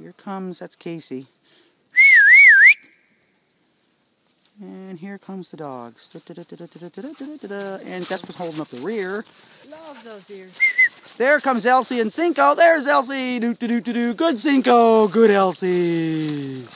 Here comes, that's Casey. And here comes the dogs. And Jasper's holding up the rear. Love those ears. There comes Elsie and Cinco. There's Elsie. Do, do, do, do, do. Good Cinco. Good Elsie.